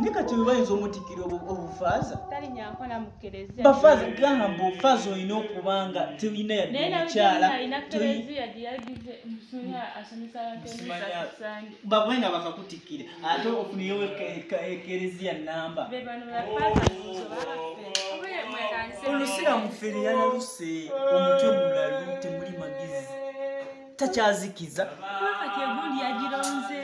ne kati webayinza omutikkira obufaaza? Bafaaza gamba ofaaza olina okuba nga tolina yamukyala babwena bakakutikkira ate ofuniyo ekereziya namba. Olusiramu feri yalaluse omutwe mulalu temuli magezi. Takyazikiza. Kakati egundi yagironze.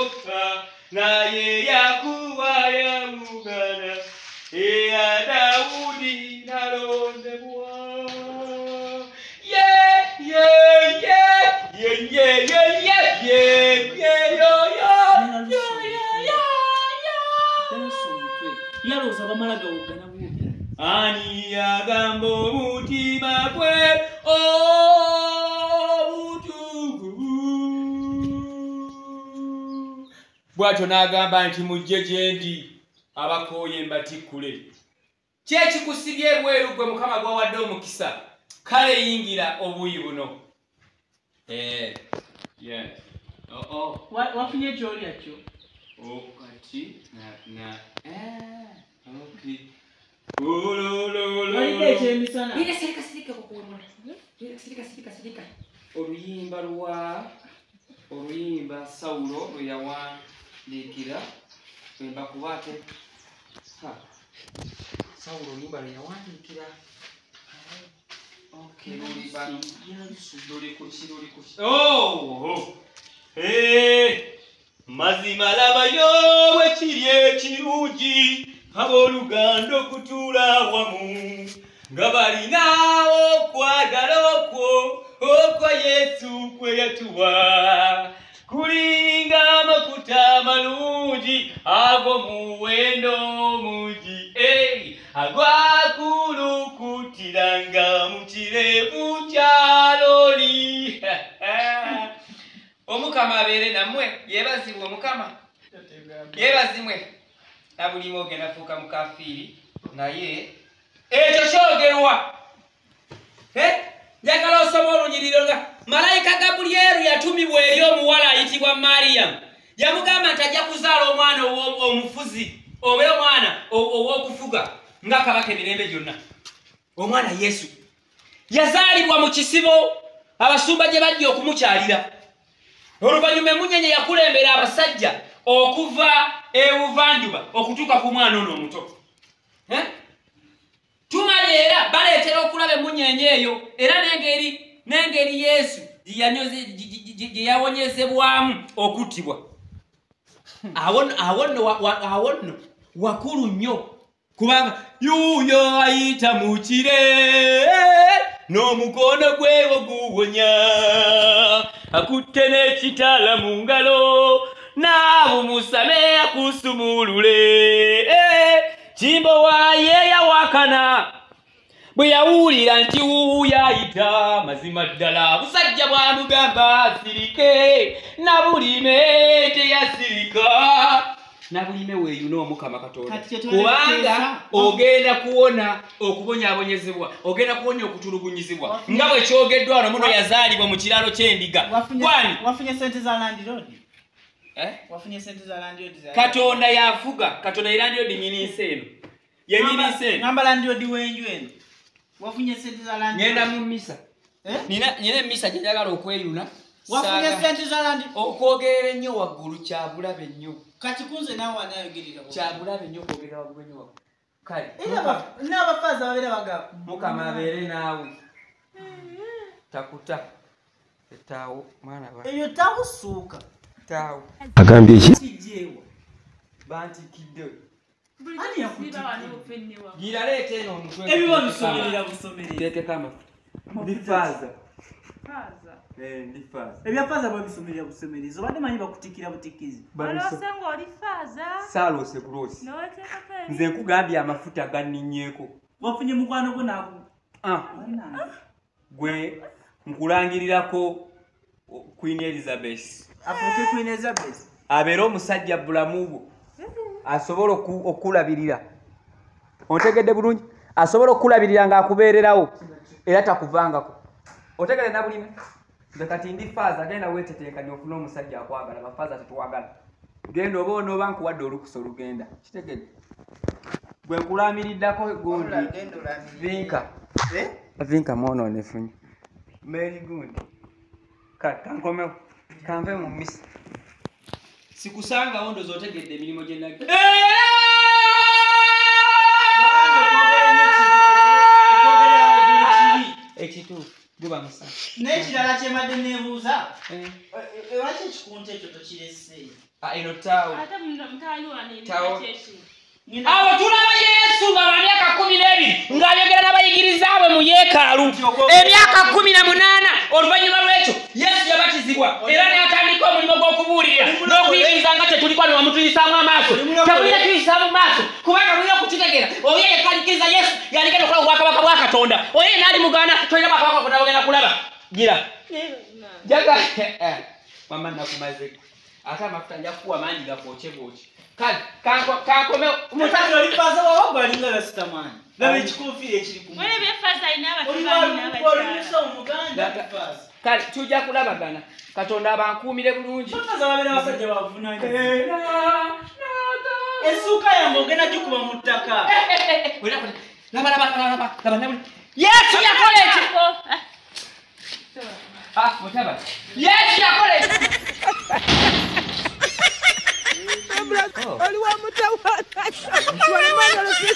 oka na yakuwa ya ugana ya daudi na londe bwa ye ye ye ye ye ye ye ye ye yo yo yo yo yo yo. Yalo sabamala gaugana bwo ani yaga bw'atyo n'agamba nti mujje gye ndi abakooye mbatikkule. Ki ekikusibye ebweru gwe mukama gwawadde omukisa? Kale yingira obuuyi buno. Eh, wafunye gyolya kyo oh, kati na eh, okay oluyimba lwa oluyimba sawulo lwe yawa liikira bwemba kuba ate sawulo oluyimba lwe yawandiikira mazima labayo bwekiri ekirungi abooluganda okutuula wamu. Nga balina okwagala okwo okwa oh, yesu kwe yatuwa. Kulinga amafuta amalungi ago muwendo mungi hey, agwakulukutiranga mu kirevu kya loli omukama abeere nammwe yeebazibwe omukama. Yeebazimwe na buli mwe ogenda fuuka mukafiiri naye ekyo kyogerwa. Eh? njagala osoma olunyiriro nga malayika gabulyeru yatumibwa eri omuwala ayitibwa mariyamu yamugamba nti ajja kuzaala omwana omufuzi obe omwana ow'okufuga nga kabaka emirembe gyonna. Omwana yesu yazaalibwa mu kisibo abasumba gye bajja okumukyalira. Oluvannyuma emunyenye yakulembera abasajja okuva ebuvanjuba okutuuka ku mwana ono omuto. Eh? tumala era baleetera okulaba emunyenye eyo era n'engeri n'engeri yesu gye yawonyezebwamu okuttibwa awo nno wakulu nnyo. Kubanga yuuyo ayita mu kire n'omukono gwewo guwonya akutte n'ekitala mu ngalo naabumusame akusumulule. Kimbo bwe yawulira nti wuuyayita mazima ddala busajja bwamugamba asirike nabulime teyasirika. Nabulime weeyuna omukama katonda. Kubanga ogenda kuwona okubonyaabonyezebwa ogenda kuwonya okutulugunyizibwa nga bwe kyogeddwa wano muno yazaalibwa mu kiralo ky'endiga. Wafunye sente za landiroad eh? katonda yafuga. Katonda ye landiroad nyini nsi eno. Yenyini nsi eno. Wafunye sente za land ngenda mu misa. Eh? nina nina emisa gye njagala okweyuna wafunye sente za land okwogerera ennyo waggulu kyabulabe nnyo kati kunze naawe anayogerera kyabulabe nnyo kwogera wagwenyowa kale n'abafaazi ababeera bagamba. Mukama abeere naawe. Takuta. Etaawo mwana wa ebyo tabusuuka taawo agambye eki kijeewa bantikidde Giraleeta eno omutwe. Ebiba bisomerera busomerera teekeko amafuta ndi faaza. Eh, ndi faaza ebyafaaza babisomerera busomereza obadde manyi ng'oli faaza. saaloose kuloosi nze nkugambye amafuta ganninyeeko. Wafunye mukwano gwo naaku Ah, gwe nkulangirirako queen elizabeth. Afuuke queen elizabeth. Abeere omusajja bulamu bwo asobola oku- okulabirira. Ontegedde bulungi? Asobola okukulabirira ng'akubeererawo era takuvangako. Otegere nabulime nze kati ndi faaza genda weetetenkanya ofune omusajja akwagala bafaaza tetuwagala genda oba onooba nkuwadde olukusa olugenda. Kitegedde gwe nkulamiriddako gundi. Vinka. Vinka mwononefunye meri gundi. Kankomewo. Kanve mu misi sikusangawo ndoza otegedde emirimu gye nagi ekituufu guba musana n'ekirala kyembadde neebuuza lwaki ekikunta ekyo tokirese? Eno taawo awo tulaba yesu nga wa myaka kumi n'ebiri ng'ayogera n'abayigiriza bwe mu yeekaalu. Emyaka kumi na munaana oluvannyuma lw'ekyo yesu yabatizibwa era tetuliko ne wamutuyisaamu amaaso tebulina tuyisaamu maaso kubanga mulina okukitegeera oyo yekalikiriza yesu yaligenda okulaba obwakabaka bwa katonda oyo naali mugaana tolina bwakabaka katonda bwogenda kulaba. Gira jaga. Mama nakumaze. Ate amafuta nja kukuwa mangi gakwoke bwoki kale kanko- kankomewo mutati olifaaza wawa gwalinga gasitamaani laba ekikuufiira ekiri ku Wale byefaaza alina abaturanyi n'abakyala. olimusa omuganda kale tujja kulabagana. Katonda abankuumire bulungi. Babeera basajja bavunanye essuuka yange ogenda gikuba mu ttaka. Yesu yakola eki Ah. Yesu yakola eki oli wa mutawana